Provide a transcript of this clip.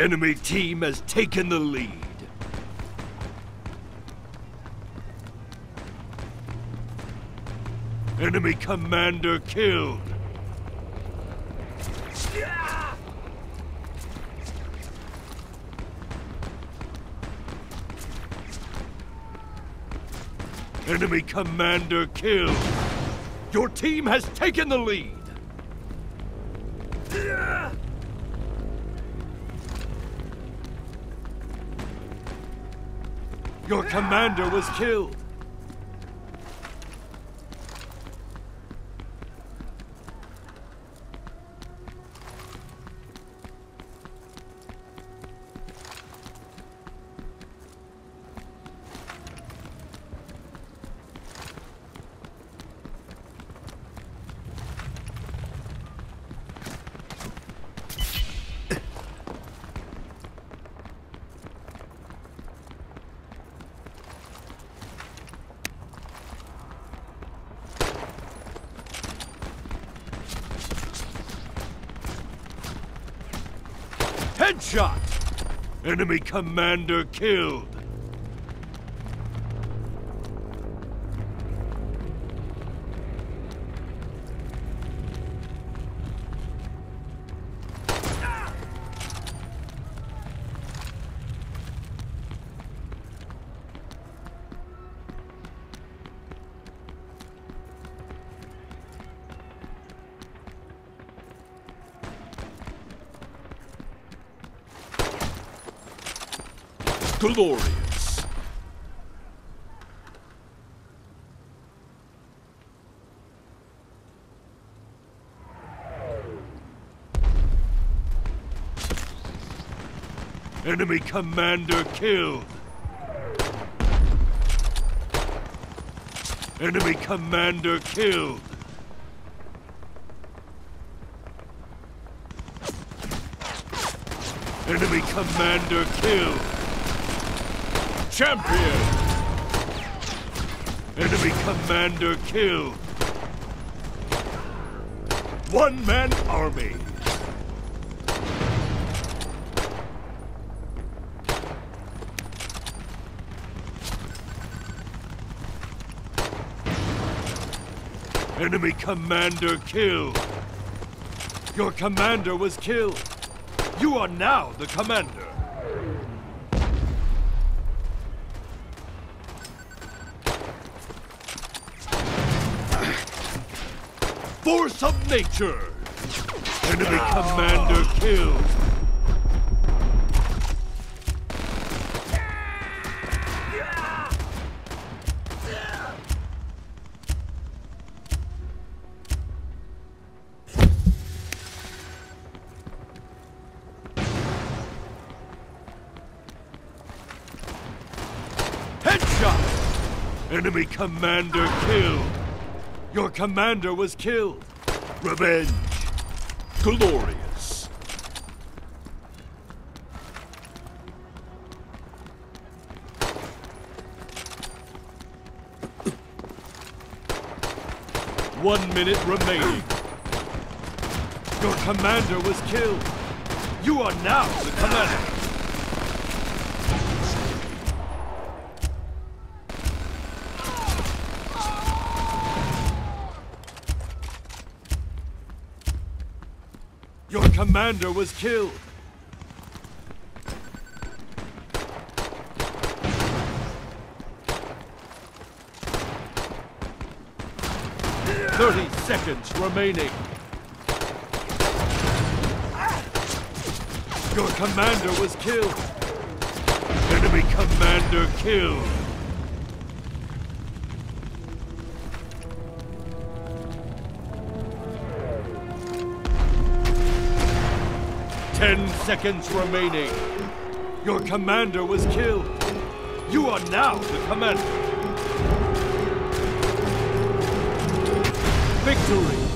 Enemy team has taken the lead. Enemy commander killed. Enemy commander killed. Your team has taken the lead. Your commander was killed. Headshot! Enemy commander killed. Glorious. Enemy commander killed. Enemy commander killed. Enemy commander killed. Champion! Enemy commander killed. One man army. Enemy commander killed. Your commander was killed. You are now the commander. Force of nature. Enemy commander killed. Headshot! Enemy commander killed. Your commander was killed. Revenge. Glorious. One minute remaining. Your commander was killed. You are now the commander. Your commander was killed. Thirty seconds remaining. Your commander was killed. Enemy commander killed. Ten seconds remaining. Your commander was killed. You are now the commander. Victory!